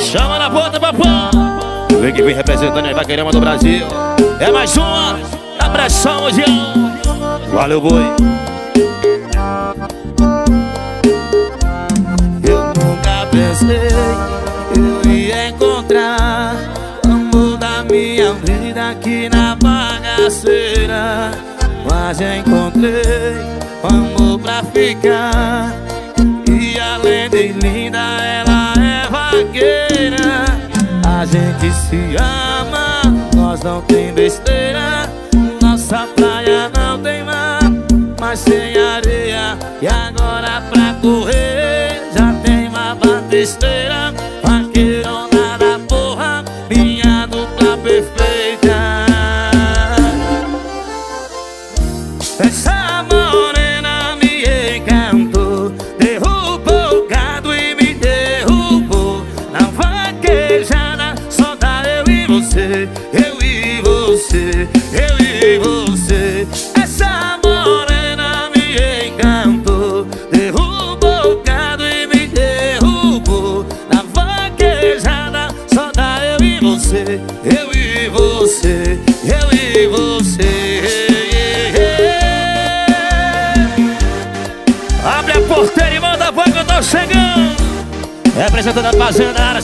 Chama na ponta, papão. Vem que vem representando a Ibaquerama do Brasil. É mais uma na pressão mundial. Valeu, boi. Eu nunca pensei eu ia encontrar o amor da minha vida aqui na bagaceira. Mas encontrei o amor pra ficar. E além de linda, ela é vaqueira. A gente se ama, nós não tem besteira. Nossa praia não tem mar, mas sem areia. E agora pra correr já tem uma batisteira. Vaqueirona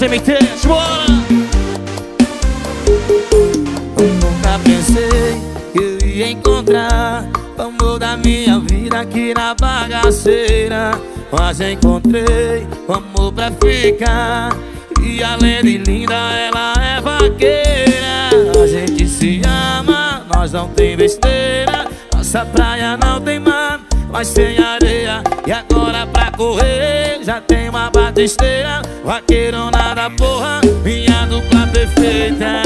MTs, bora. Eu nunca pensei que eu ia encontrar o amor da minha vida aqui na bagaceira. Mas encontrei o amor pra ficar. E além de linda, ela é vaqueira. A gente se ama, nós não tem besteira. Nossa praia não tem mar, mas tem areia. E agora pra correr já tem uma batisteira. Vaqueirona da porra, minha dupla perfeita.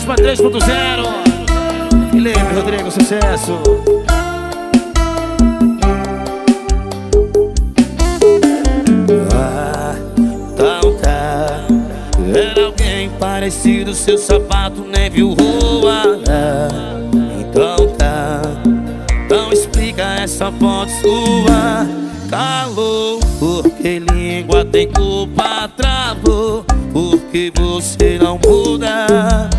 A máxima 3.0. Guilherme Rodrigo, sucesso. Então tá Era alguém parecido, seu sapato nem viu rua Então tá Então explica essa foto sua Calou, porque língua tem culpa Travou, porque você não muda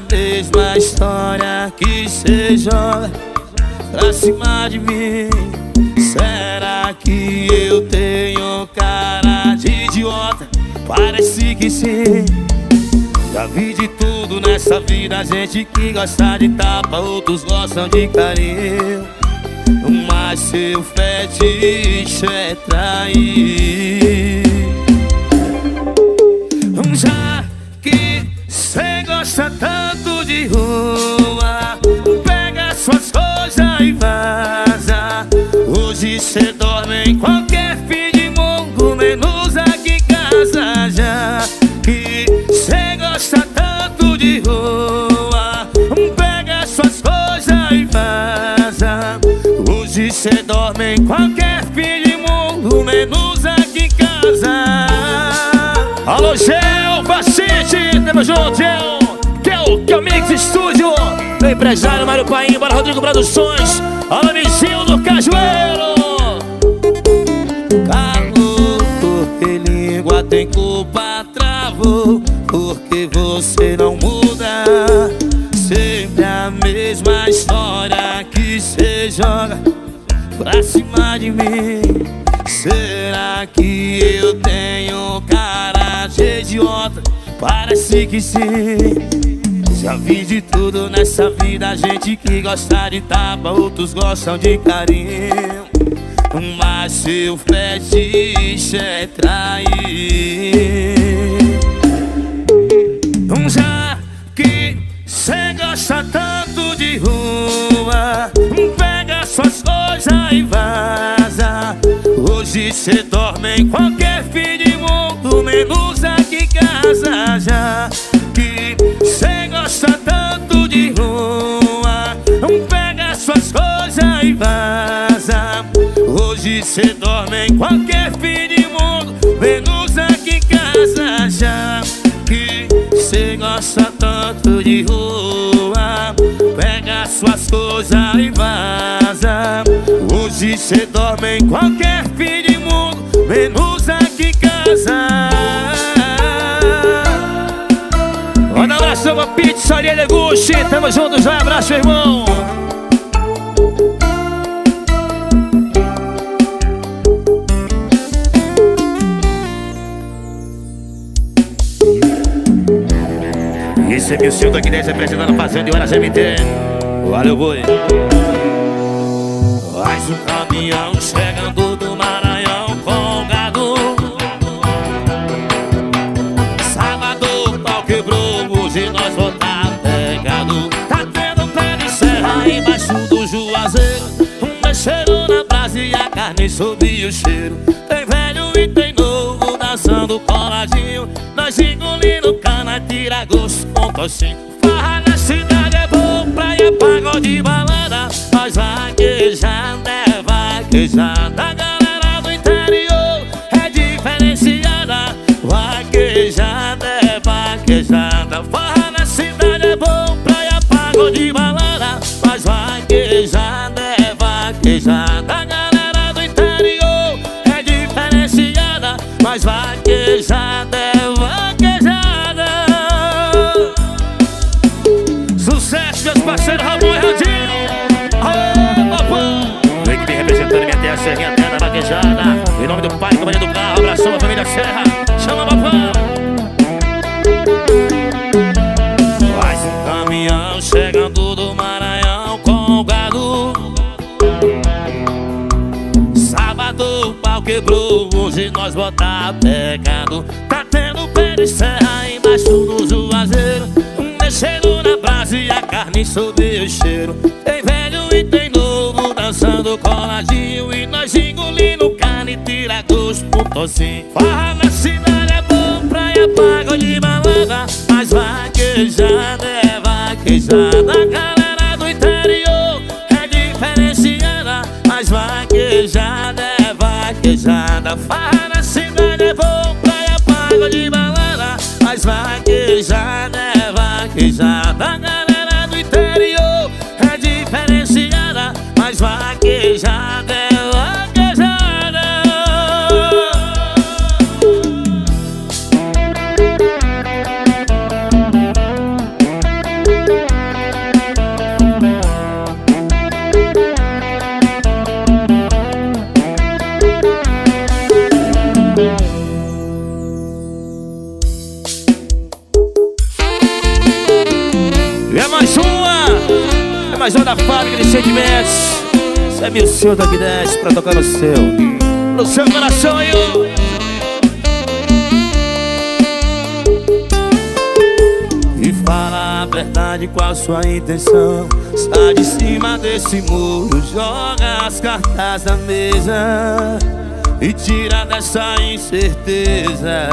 mesma história que cê joga pra cima de mim. Será que eu tenho cara de idiota? Parece que sim. Já vi de tudo nessa vida Gente que gosta de tapa, outros gostam de carinho. Mas seu fetiche é trair. Já que cê gosta tanto de rua Pega suas coisas e vaza. Hoje cê dorme em qualquer fim de mundo Menos aqui em casa já. Que cê gosta tanto de rua Pega suas coisas e vaza. Hoje cê dorme em qualquer fim de mundo Menos aqui em casa. Alô, Gel, Vacite, tamo junto, Gel. O Camix Studio. Meu empresário Mário Paim, para Rodrigo Produções. Alô, Mizinho do Cajueiro. Calou, porque língua tem culpa, travou Porque você não muda Sempre a mesma história que cê joga Pra cima de mim Será que eu tenho cara de idiota? Parece que sim já vi de tudo nessa vida Gente que gosta de tapa Outros gostam de carinho. Mas seu fetiche é trair. Já que cê gosta tanto de rua Pega suas coisas e vaza. Hoje cê dorme em qualquer fim de mundo Menos aqui em casa já cê dorme em qualquer fim de mundo Menos aqui em casa já Que cê gosta tanto de rua. Pega suas coisas e vaza. Hoje cê dorme em qualquer fim de mundo Menos aqui em casa. Um abraço pra Pizzaria Leguchi Tamo juntos, vai, abraço, irmão Meu Sildo aqui 10 representando e Horas MT Valeu, boi. Mais um caminhão chegando do Maranhão com gado Sábado, pau quebrou hoje nós vou tá pegado. Tá tendo pé de serra embaixo do juazeiro. Um mexeram na brasa e a carne subiu o cheiro. Tem velho e tem novo dançando coladinho Nós engolindo cana, tira gosto com tocinho Farra na cidade é bom, praia, pagode, balada. Nós vaquejando, é vaquejando A galera do interior é diferenciada. Vaquejada. É vaquejada de balada Serrinha, terra vaquejada. Em nome do pai, companhia do carro, abração a família Serra. Chama, papai. Chegando do Maranhão com o gado. Sábado o pau quebrou, hoje nós botar pecado Tá tendo pé de serra embaixo do juazeiro. Mexendo na base e a carne sob o cheiro tocinho Farra na cidade é bom, praia, pagode, balada Mas vaquejada é vaquejada A galera do interior é diferenciada Mas vaquejada é vaquejada Farra na cidade é bom, praia paga de balada Mas vaquejada é vaquejada uma da fábrica de sentimentos. Isso é meu senhor da Guinness pra tocar no seu. No seu coração aí, E fala a verdade, qual a sua intenção? Está de cima desse muro Joga as cartas da mesa E tira dessa incerteza.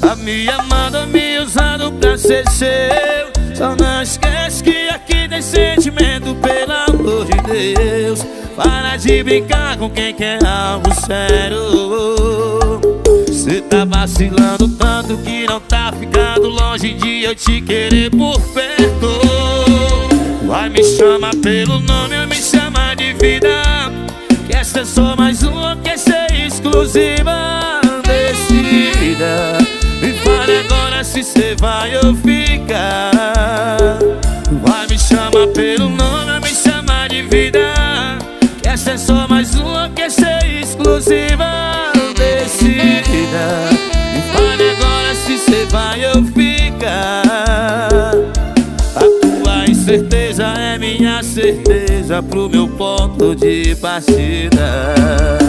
Tá me amando, me usando pra ser seu só não esquece que aqui tem sentimento, pelo amor de Deus. Para de brincar com quem quer algo sério. Cê tá vacilando tanto que não tá ficando longe de eu te querer por perto. Vai me chamar pelo nome, me chama de vida. Que essa é só mais uma, quer ser exclusiva Decida fale agora se cê vai ou fica. Vai me chamar pelo nome, me chamar de vida. Que essa é só mais uma, quer ser exclusiva Decida Me fale agora se cê vai eu ficar A tua incerteza é minha certeza Pro meu ponto de partida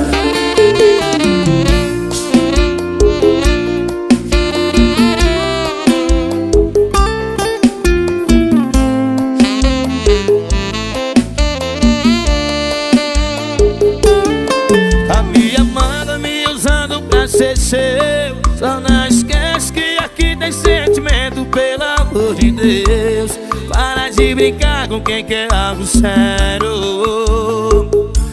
Brincar com quem quer algo sério.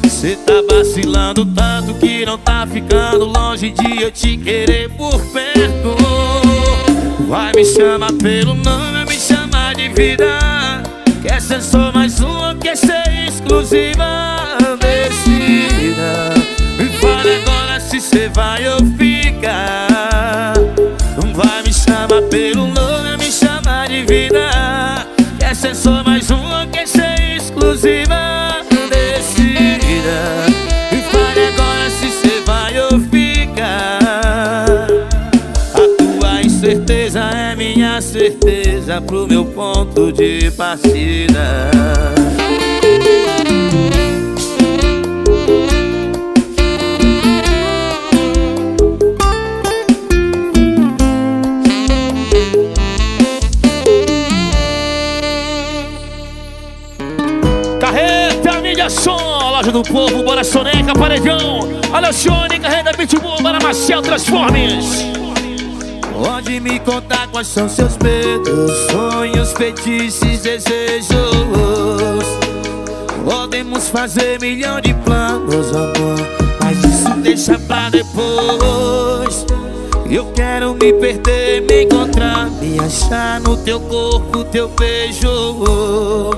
Cê tá vacilando tanto que não tá ficando longe de eu te querer por perto. Vai me chamar pelo nome, me chamar de vida. Quer ser só mais uma, quer ser exclusiva Decida Me fale agora se cê vai ou fica. Chama pelo nome, Pro meu ponto de partida. Loja do povo, bora Soneca, Paredão Alexone, Carrega Pitbull, bora Marcel Transformes Pode me contar quais são seus medos, sonhos, fetiches, desejos. Podemos fazer milhão de planos, amor Mas isso deixa pra depois. Eu quero me perder, me encontrar Me achar no teu corpo, teu beijo.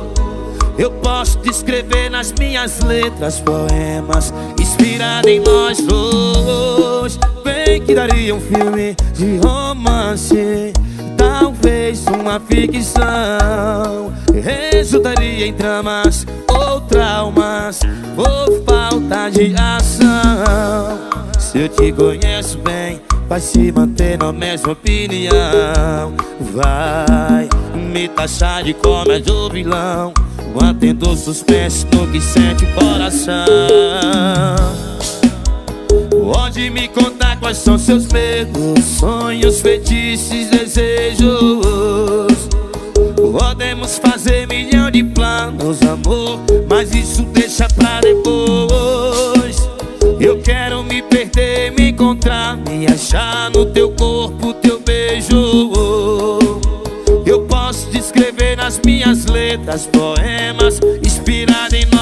Eu posso descrever nas minhas letras poemas Inspirado em nós dois. Bem que daria um filme de romance? Talvez uma ficção. Resultaria em dramas ou traumas. Por falta de ação. Se eu te conheço bem Vai se manter na mesma opinião. Vai me taxar de comédia ou vilão. Mantendo suspense no que sente o coração Pode me contar quais são seus medos Sonhos, feitiços, desejos? Podemos fazer milhão de planos, amor Mas isso deixa pra depois. Eu quero me perder, me encontrar Me achar no teu corpo, teu beijo. Nas minhas letras poemas Inspirado em nós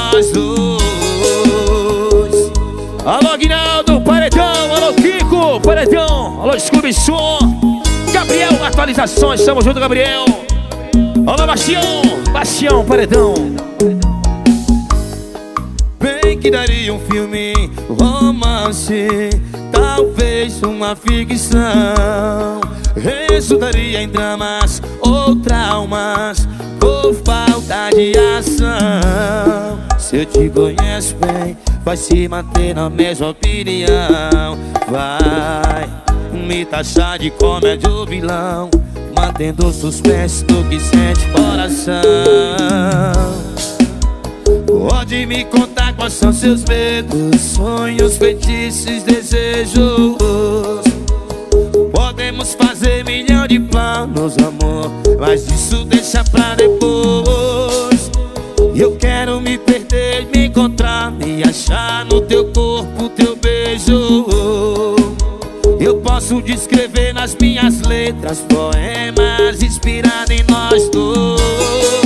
Gabriel, atualizações, estamos junto Gabriel. Alô Bastião, Bastião, Paredão. Bem que daria um filme romance Talvez uma ficção. Resultaria em dramas ou traumas Por falta de ação. Se eu te conheço bem Vai se manter na mesma opinião. Vai me taxar de comédia ou vilão Mantendo suspense do que sente coração. Pode me contar quais são seus medos Sonhos, feitiços, desejos? Podemos fazer milhão de planos, amor Mas isso deixa pra depois. Eu quero me perder, me encontrar Me achar no teu corpo, teu beijo posso descrever nas minhas letras Poemas inspirados em nós dois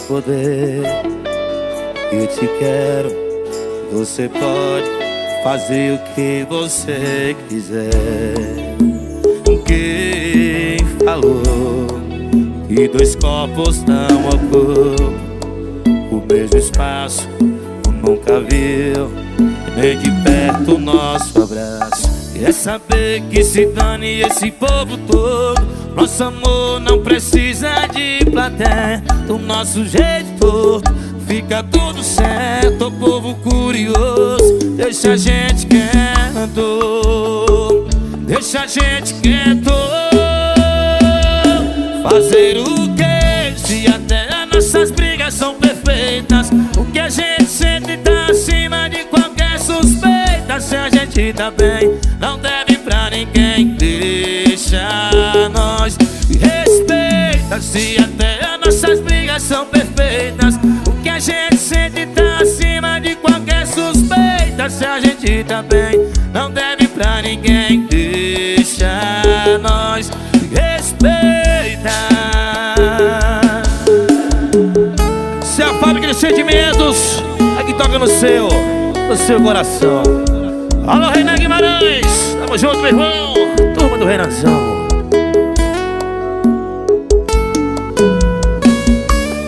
poder. Eu te quero, você pode fazer o que você quiser. Quem falou que dois corpos não ocupam o mesmo espaço? Nunca viu Nem de perto o nosso abraço Quer saber que se dane esse povo todo Nosso amor não precisa de plateia. Do nosso jeito fica tudo certo. O povo curioso deixa a gente quieto. Deixa a gente quieto. Fazer o que se até as nossas brigas são perfeitas. O que a gente sente tá acima de qualquer suspeita. Se a gente tá bem, não deve pra ninguém Deixa nós. Respeita Se até as nossas brigas são perfeitas. O que a gente sente tá acima de qualquer suspeita. Se a gente tá bem, não deve pra ninguém Deixa nós. Se é a fábrica de sentimentos, aqui toca no seu, no seu coração. Alô, Renan Guimarães, tamo junto, meu irmão, turma do Renanzão.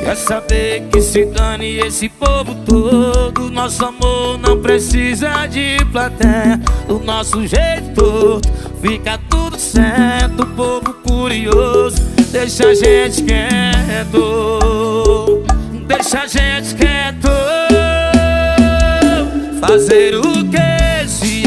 Quer saber que se dane esse povo todo? Nosso amor não precisa de plateia. Do nosso jeito fica tudo certo. Povo curioso, deixa a gente quieto. Deixa a gente quieto. Fazer o que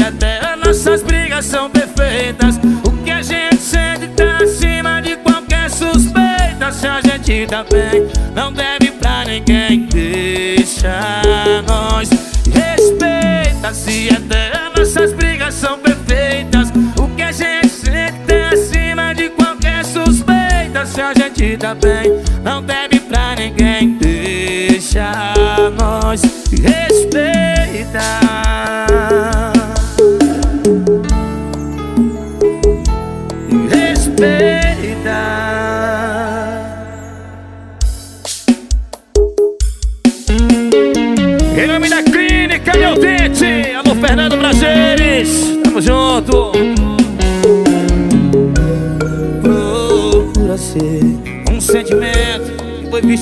se até as nossas brigas são perfeitas. O que a gente sente tá acima de qualquer suspeita. Se a gente tá bem não deve pra ninguém Deixa nós. Respeita se até nossas brigas são perfeitas. O que a gente sente é acima de qualquer suspeita. Se a gente tá bem não deve pra ninguém Deixa nós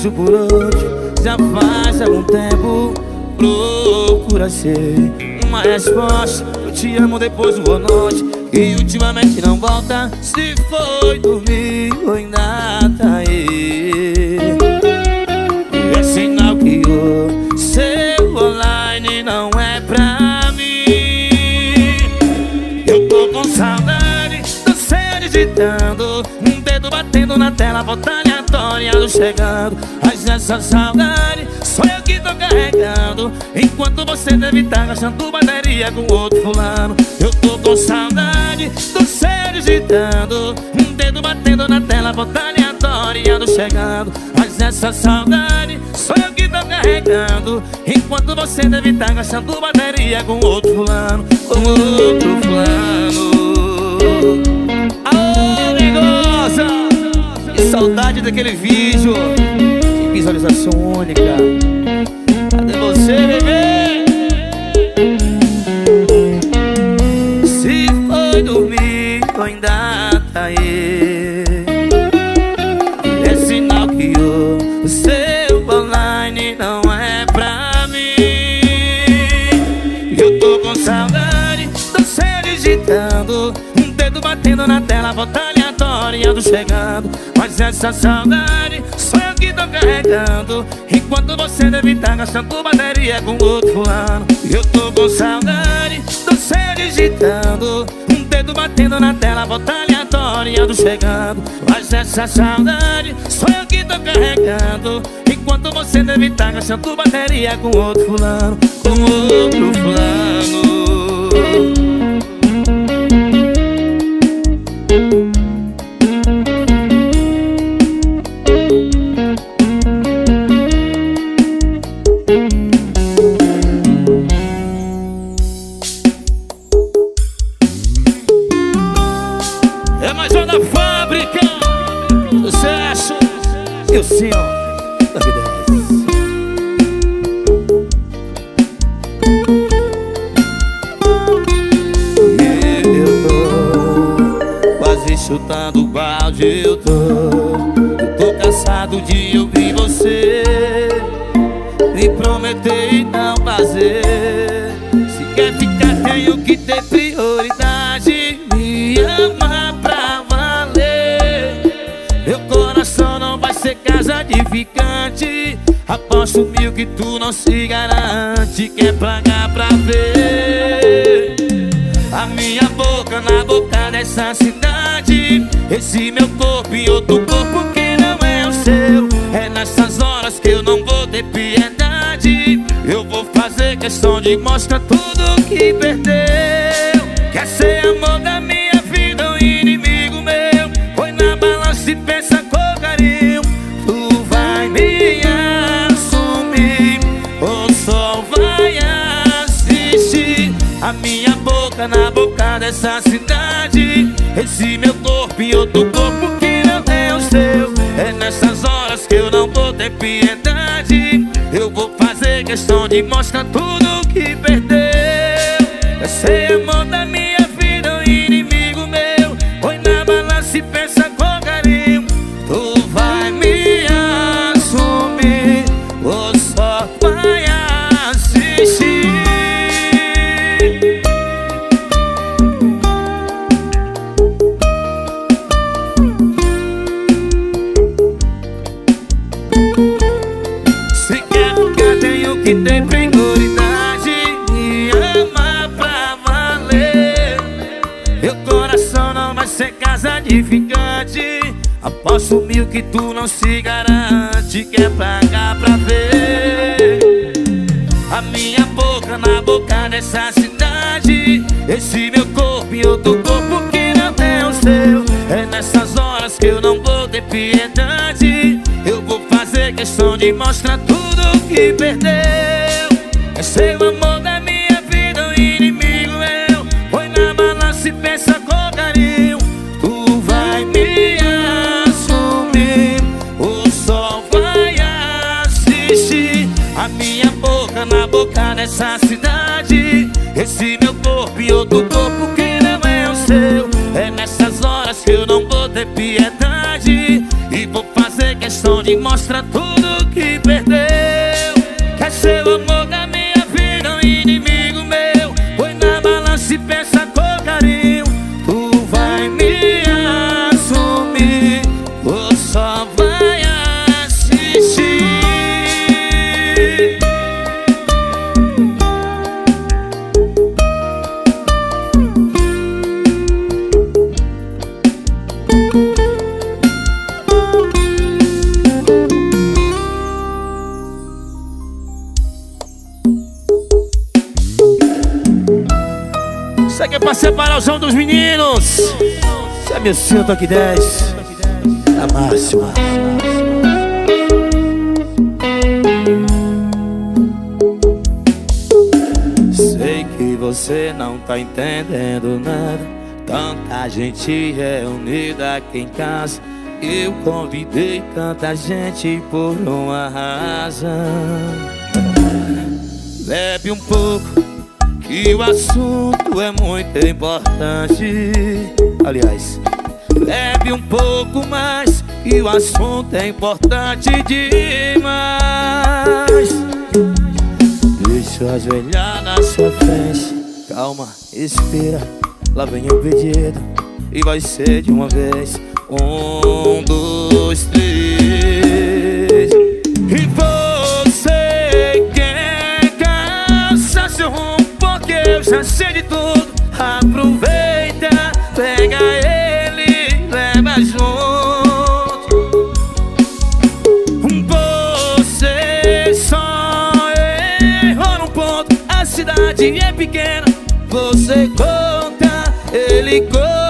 por outro já faz algum tempo. Procura ser uma resposta. Eu te amo depois do noite. E ultimamente não volta. Se foi dormir ou ainda tá aí. É sinal que o seu online não é pra digitando Um dedo batendo na tela, volta aleatória chegando Mas essa saudade sou eu que tô carregando. Enquanto você deve estar tá gastando bateria com outro fulano Eu tô com saudade do céu digitando Um dedo batendo na tela, volta aleatória chegando Mas essa saudade sou eu que tô carregando. Enquanto você deve estar tá gastando bateria com outro fulano Com outro fulano saudade daquele vídeo de visualização única. Cadê você, bebê? Se foi dormir, ainda tá aí. É sinal que o seu online não é pra mim. Eu tô com saudade, tô se digitando. Um dedo batendo na tela, volta aleatória chegando. Essa saudade. Sou eu que tô carregando. Enquanto você deve estar tá gastando bateria com outro fulano Eu tô com saudade, tô céu digitando Um dedo batendo na tela, volta aleatória do chegando. Mas essa saudade sou eu que tô carregando. Enquanto você deve estar tá gastando bateria com outro fulano Com outro fulano prioridade Me ama pra valer. Meu coração não vai ser casa de ficante. Aposto mil que tu não se garante Quer pagar pra ver. A minha boca na boca dessa cidade. Esse meu corpo em outro corpo que não é o seu. É nessas horas que eu não vou ter piedade. Eu vou fazer questão de mostrar tudo que perdeu dessa cidade. Esse meu corpo e outro corpo que não é o seu. É nessas horas que eu não vou ter piedade. Eu vou fazer questão de mostrar tudo que perdeu. É ser amor da piedade. Eu vou fazer questão de mostrar tudo que perdeu. É seu amor pra separar o som dos meninos. Isso é meu cinto aqui 10 A máxima. Sei que você não tá entendendo nada. Tanta gente reunida aqui em casa. Eu convidei tanta gente por uma razão. Bebe um pouco que o assunto é muito importante. Aliás, bebe um pouco mais Que o assunto é importante demais. Deixa ajoelhar na sua frente. Calma, respira. Lá vem o pedido. E vai ser de uma vez. Um, dois, três. E você Sei de tudo Aproveita, pega ele Leva junto. Você só errou num ponto. A cidade é pequena Você conta, ele conta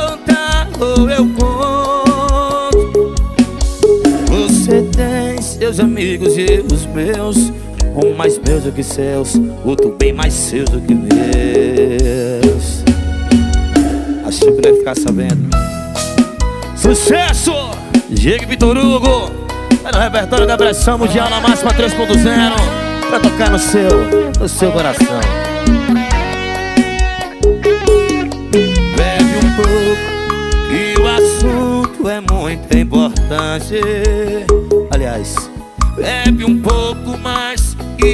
mais meus do que seus Outro bem mais seus do que meus. Achou que não ia ficar sabendo. Sucesso! Diego Vitor Hugo Vai no repertório da pressão mundial na máxima 3.0 Pra tocar no seu, no seu coração. Bebe um pouco que o assunto é muito importante. Aliás, bebe um pouco mais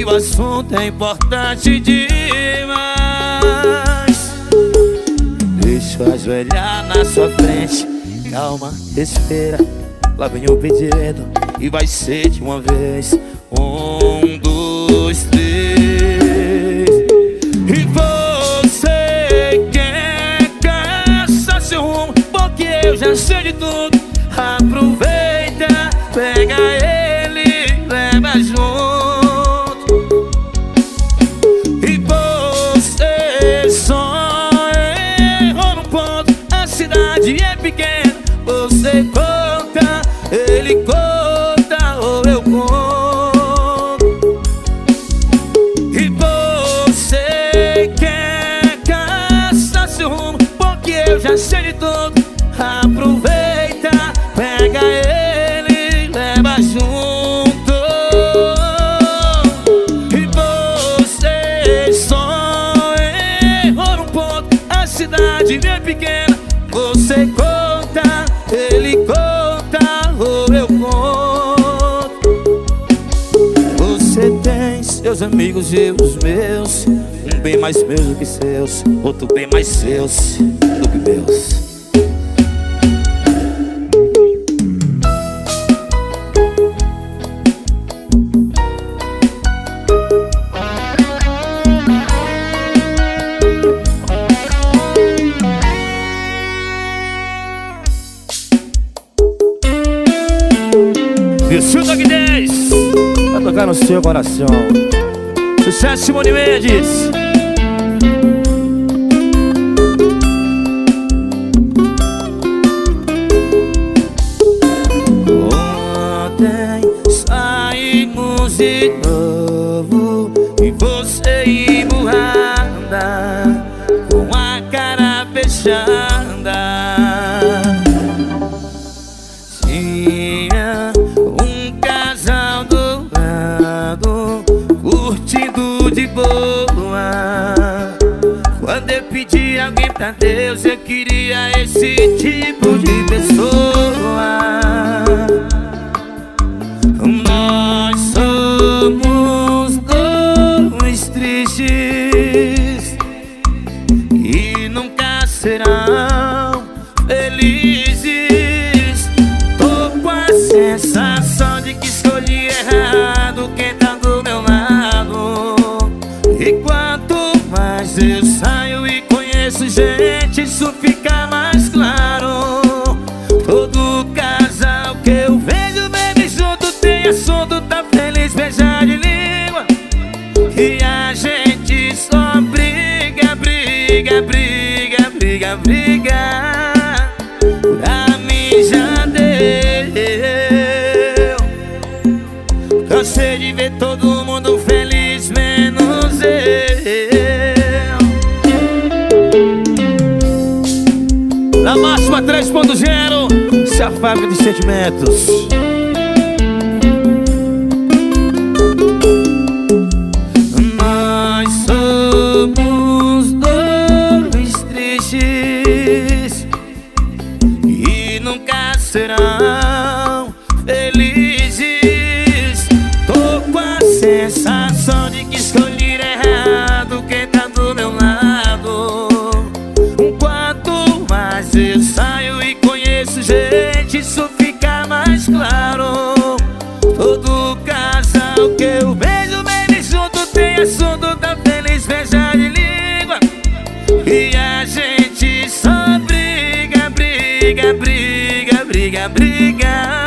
o assunto é importante demais. Deixa eu ajoelhar na sua frente. Calma, espera. Lá vem o pedido. E vai ser de uma vez. Um, dois, três. Você conta, ele conta ou eu conto. Você tem seus amigos e os meus Um bem mais meu do que seus Outro bem mais seus do que meus. seu coração. Sucesso, Simone Mendes. Deus eu queria esse tipo de pessoa. E a gente só briga, briga, briga, briga, briga. Pra mim já deu Cansei de ver todo mundo feliz, menos eu. Na máxima 3.0 Se afaga dos sentimentos. briga, briga, briga, briga.